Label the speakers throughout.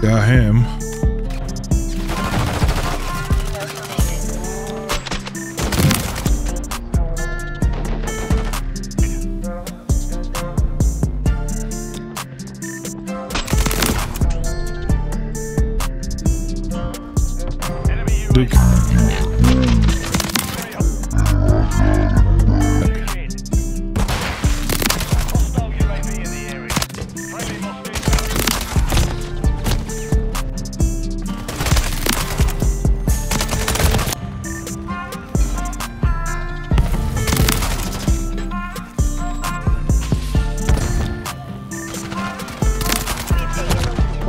Speaker 1: Got him.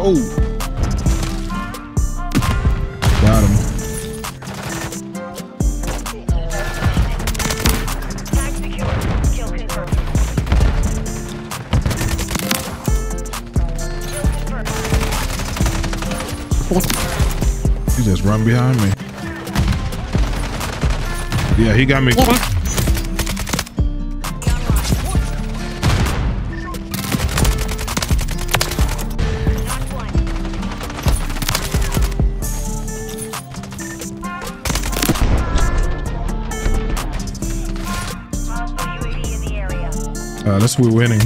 Speaker 1: Oh. Got him. He just run behind me. Yeah, he got me. Uh, that's we're winning.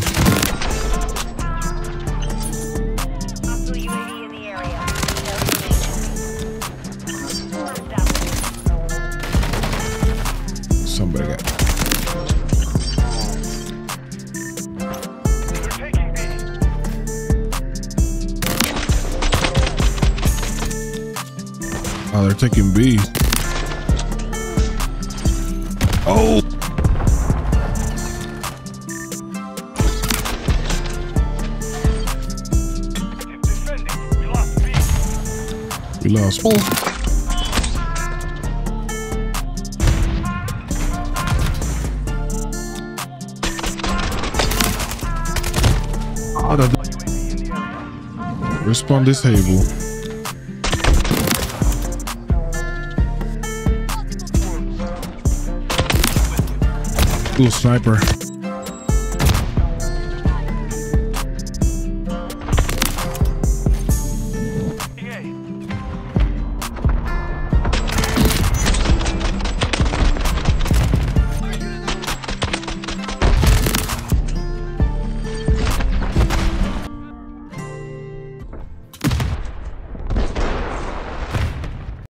Speaker 1: Somebody got. Oh, they're taking B. Oh. The
Speaker 2: UAV in the area.
Speaker 1: respawn disable. Ooh, sniper.